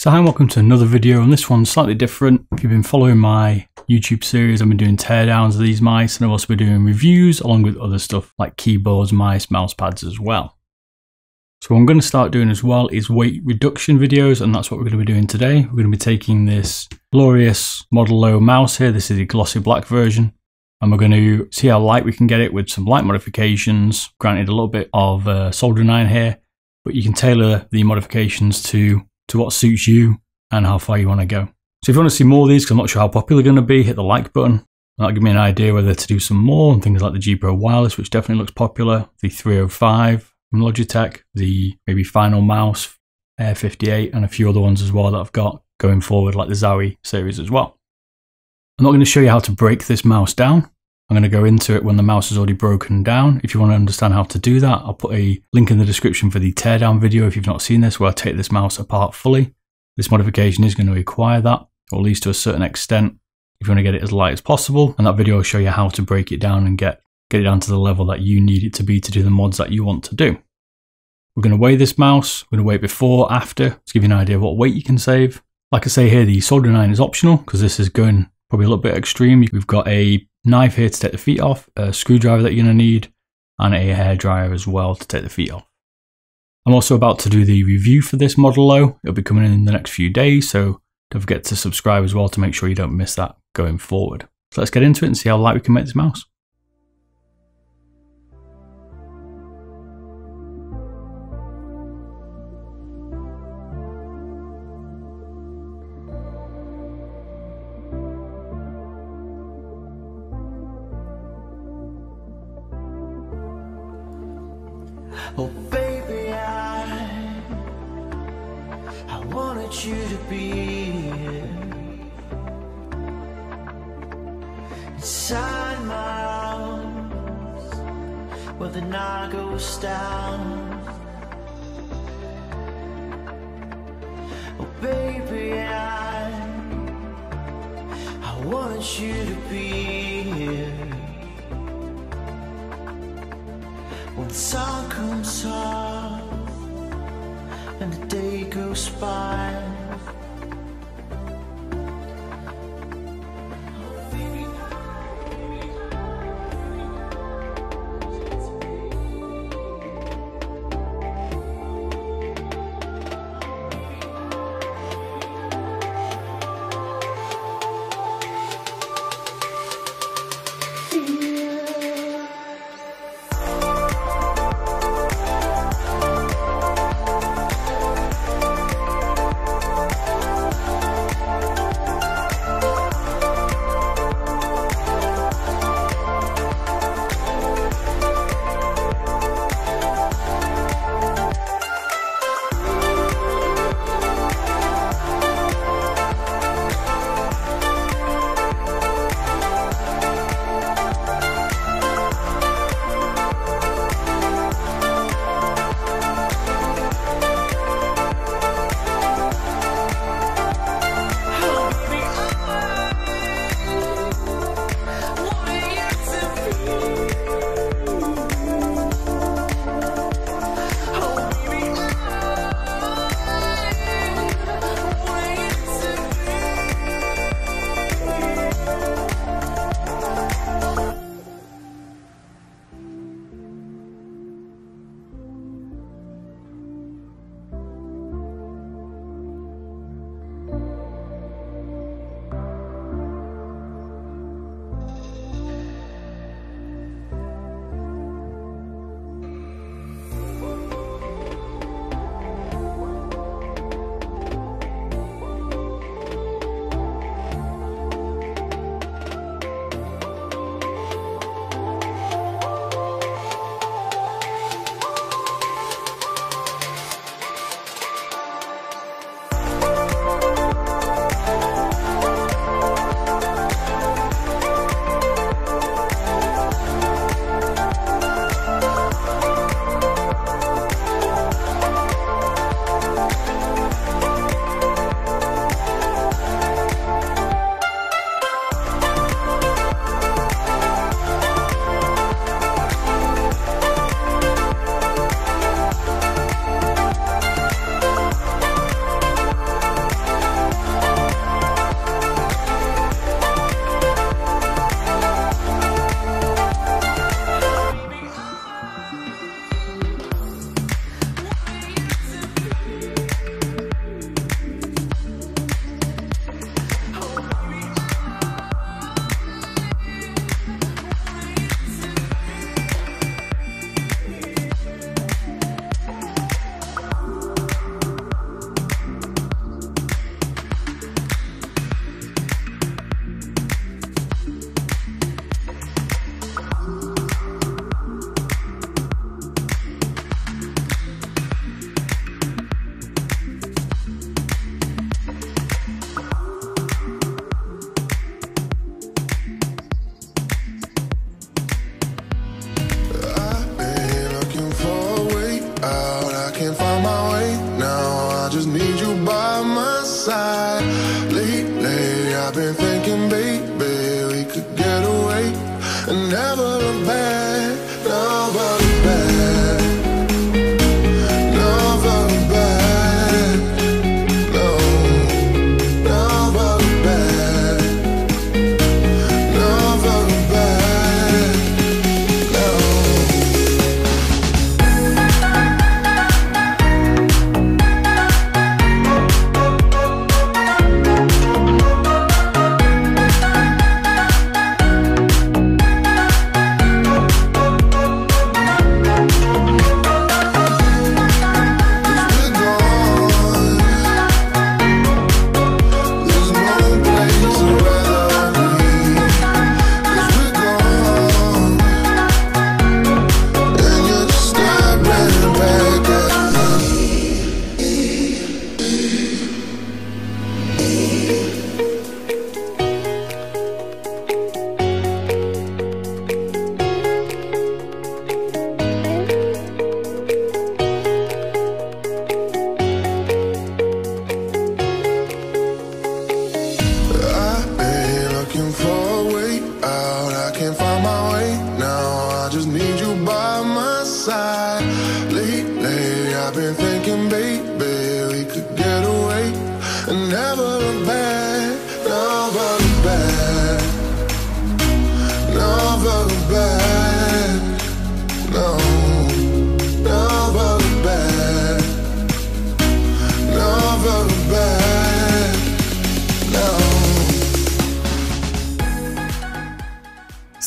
So hi and welcome to another video and this one's slightly different. If you've been following my YouTube series, I've been doing teardowns of these mice and I've also been doing reviews along with other stuff like keyboards, mice, mouse pads as well. So what I'm going to start doing as well is weight reduction videos and that's what we're going to be doing today. We're going to be taking this glorious Model O mouse here, this is the glossy black version, and we're going to see how light we can get it with some light modifications, granted a little bit of uh, soldering iron here, but you can tailor the modifications to to what suits you and how far you want to go. So if you want to see more of these, because I'm not sure how popular they're going to be, hit the like button. That'll give me an idea whether to do some more and things like the G Pro Wireless, which definitely looks popular, the 305 from Logitech, the maybe Final Mouse Air 58, and a few other ones as well that I've got going forward, like the Zowie series as well. I'm not going to show you how to break this mouse down. I'm going to go into it when the mouse is already broken down. If you want to understand how to do that, I'll put a link in the description for the teardown video if you've not seen this, where I take this mouse apart fully. This modification is going to require that, or at least to a certain extent, if you want to get it as light as possible. And that video will show you how to break it down and get, get it down to the level that you need it to be to do the mods that you want to do. We're going to weigh this mouse. We're going to weigh it before, after, to give you an idea of what weight you can save. Like I say here, the soldering iron is optional because this is going probably a little bit extreme. We've got a knife here to take the feet off, a screwdriver that you're going to need, and a hair dryer as well to take the feet off. I'm also about to do the review for this Model though. It'll be coming in the next few days, so don't forget to subscribe as well to make sure you don't miss that going forward. So let's get into it and see how light we can make this mouse. Oh baby, I I wanted you to be inside my arms where the night goes down. Oh baby, I I wanted you to be here. When the sun comes up and the day goes by. and never look back.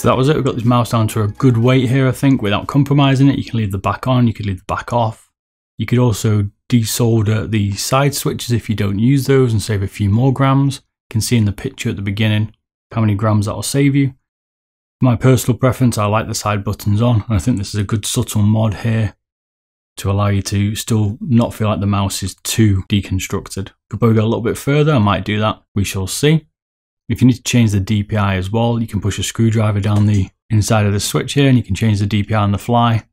So that was it. We've got this mouse down to a good weight here, I think, without compromising it. You can leave the back on, you could leave the back off. You could also desolder the side switches if you don't use those and save a few more grams. Can see in the picture at the beginning how many grams that will save you. My personal preference, I like the side buttons on, and I think this is a good subtle mod here to allow you to still not feel like the mouse is too deconstructed. Could probably go a little bit further, I might do that, we shall see. If you need to change the DPI as well, you can push a screwdriver down the inside of the switch here and you can change the DPI on the fly.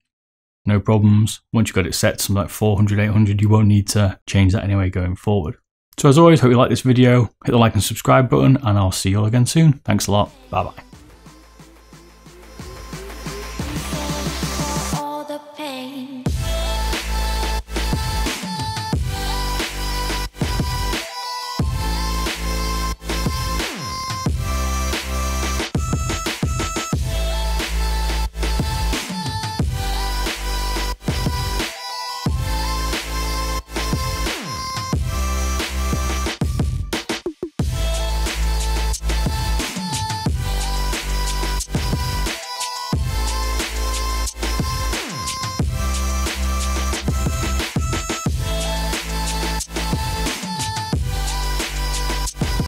No problems. Once you've got it set to something like 400, 800, you won't need to change that anyway going forward. So as always, hope you like this video. Hit the like and subscribe button and I'll see you all again soon. Thanks a lot. Bye bye.